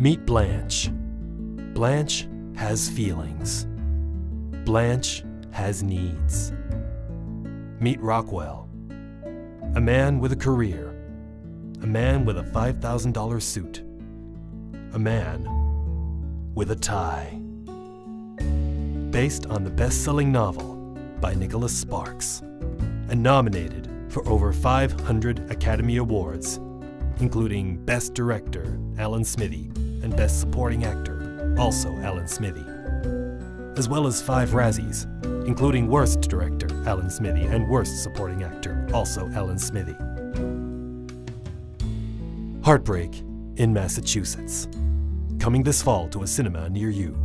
Meet Blanche. Blanche has feelings. Blanche has needs. Meet Rockwell. A man with a career. A man with a $5,000 suit. A man with a tie. Based on the best selling novel by Nicholas Sparks and nominated for over 500 Academy Awards, including Best Director, Alan Smithee, and Best Supporting Actor, also Alan Smithee, as well as five Razzies, including Worst Director, Alan Smithee, and Worst Supporting Actor, also Alan Smithee. Heartbreak in Massachusetts, coming this fall to a cinema near you.